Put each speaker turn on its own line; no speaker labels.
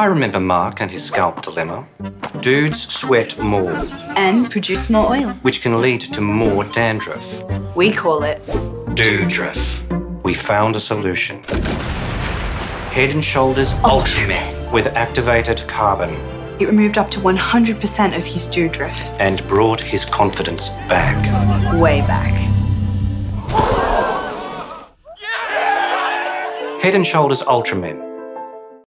I remember Mark and his scalp dilemma. Dudes sweat more,
And produce more oil.
which can lead to more dandruff.
We call it
Dudedruff. We found a solution. Head and Shoulders Ultramen. with activated carbon
It removed up to 100% of his dudedruff.
and brought his confidence back.
Way back.
Head and Shoulders Ultramen